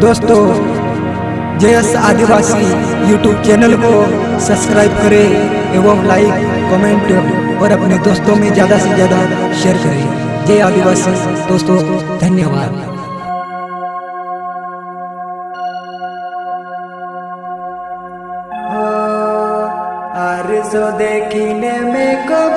दोस्तों, जयस आदिवासी YouTube channel को subscribe करें एवं लाइक कमेंट और अपने दोस्तों में ज़्यादा से ज़्यादा शेयर करें। जय आदिवासी। दोस्तों, धन्यवाद। देखने में कब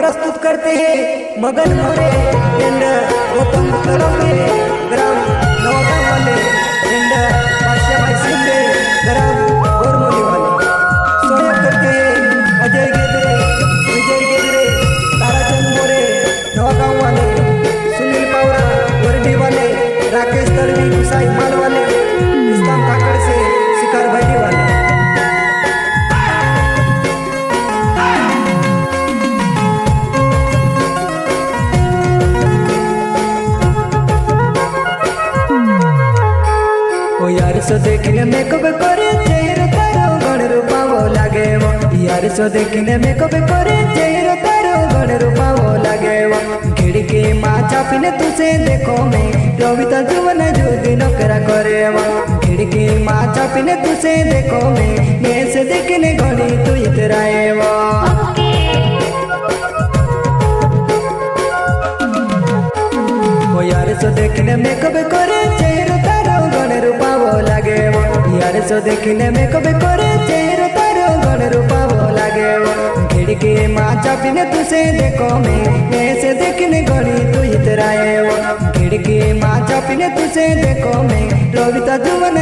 प्रस्तुत करते हैं मगन भरे गौतम करोगे ग्राम सो देखने में कब करे, चेहरा तारो गण रूपावो लागे वो यार सो देखने में कब करे, चेहरा तारो गण रूपावो लागे वो खिड़की माँ चापिने तुसे देखो मैं रविता जुवन जो दिनो करा करे वो खिड़की माँ चापिने तुसे देखो मैं मैं से देखने घड़ी तू इतरा है वो यार सो देखने में कब करे देखने में कभी करे चेहरा तारो गण रूपावो लागे। खिड़की माँ चापिने तुसे देखो मैं ऐसे देखने गणी तू इतराए खिड़की माँ चापिने तुसे देखो मैं रोविता जुवन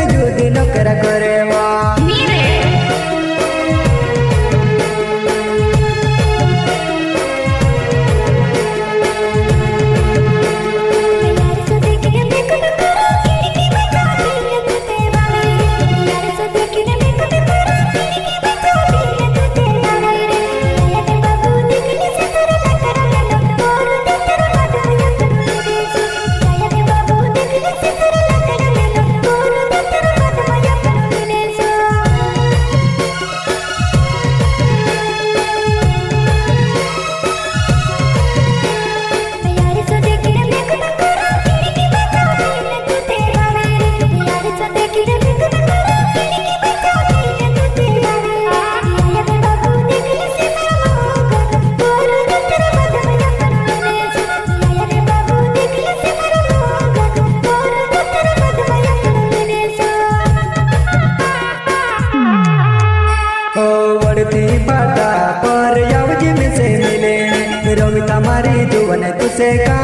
जुवन तुसे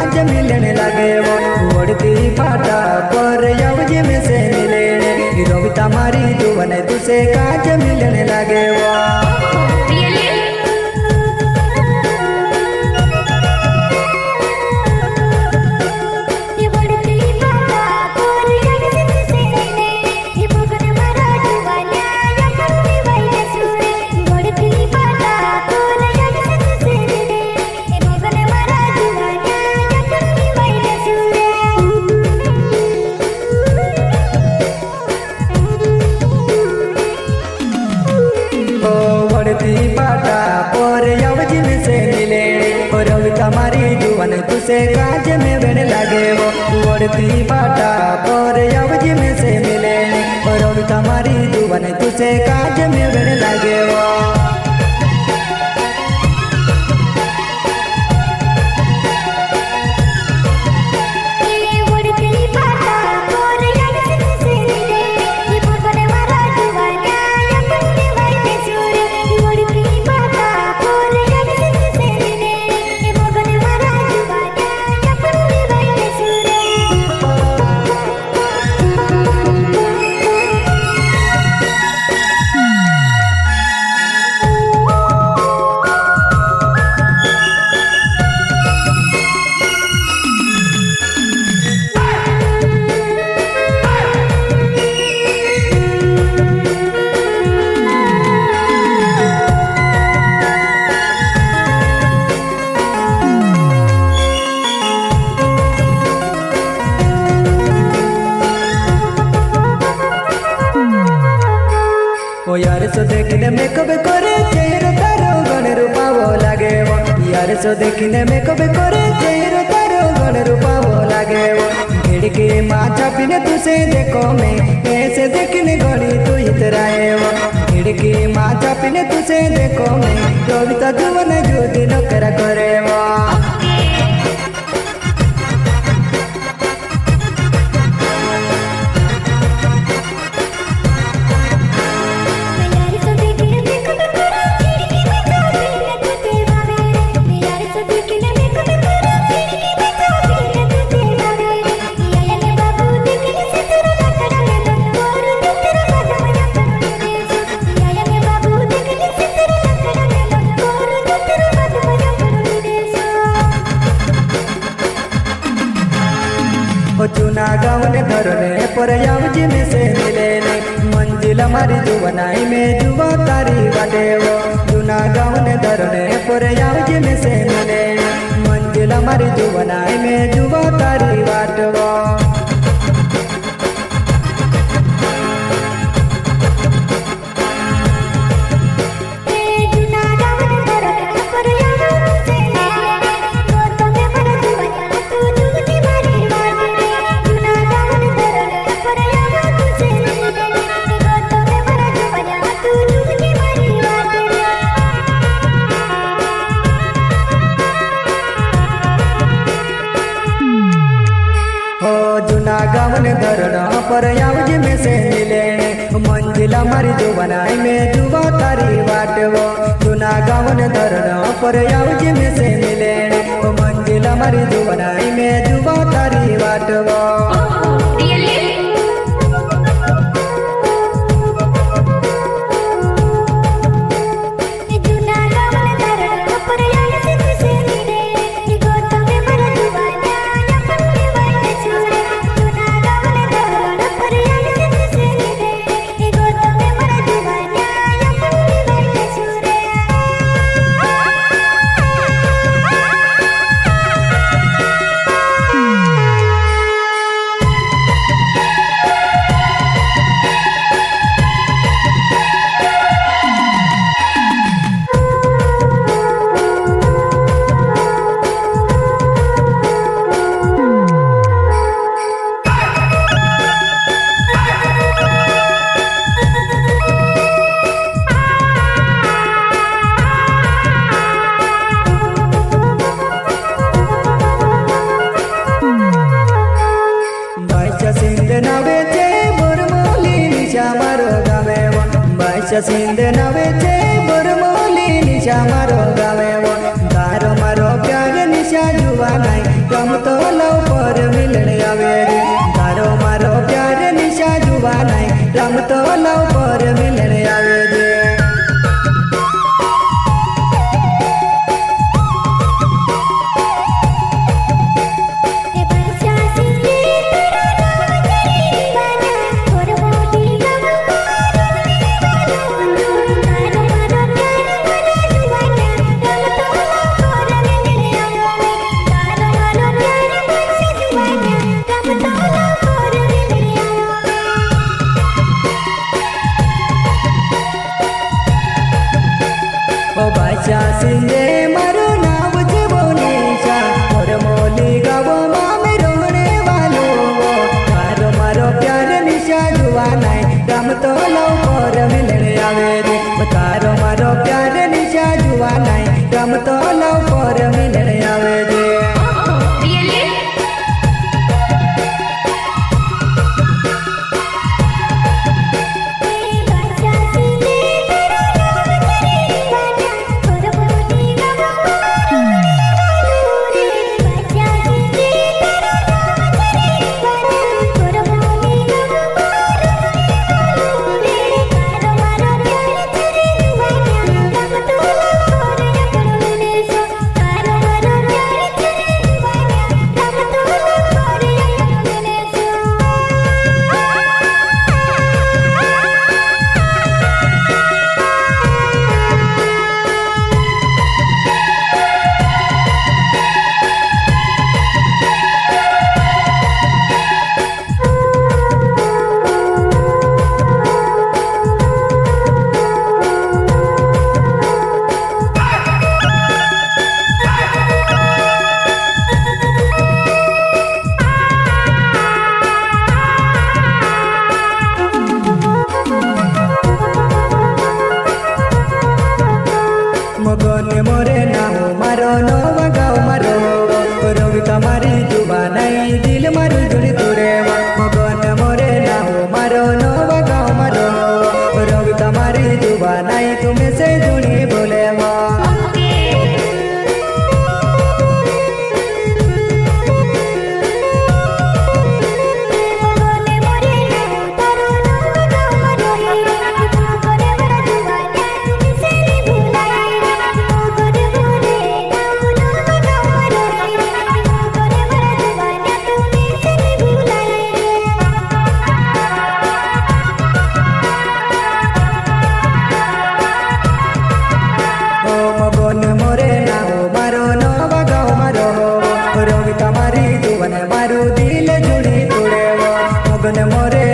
पाटा पर यावज में से मिले, और मारी जुवन तुसे काज में बन लगे वो। वड़ती पाटा पर यावज में से मिले, और मारी जुवन तुसे काज में बन लगे वो। सो देखने में कब करे चेहरा तारो गण रूपावो लागे। वो खिड़की माचा पिने तुसे देखो मैं, ऐसे देखने गणी तू इतराए वो खिड़की माचा पिने तुसे देखो मैं, कविता जुवन जो दिनों करा करे वो हमारी जुवनाई में जुवा तारी बाटे वो जुना गाँव दरने पर यावजी में से मिले ने मंजिल हमारी जुवनाई में जुवा तारी गावन धरना पर आवज में से मिले। मंजिला मर जो बनाए में जुबा तारी बाट वो सुना गावन धरना पर आवज में से मिले। मंजिला मर जो बनाए में जुबा तारी बाट वो se sienten a ver. স্বপ্নে মরে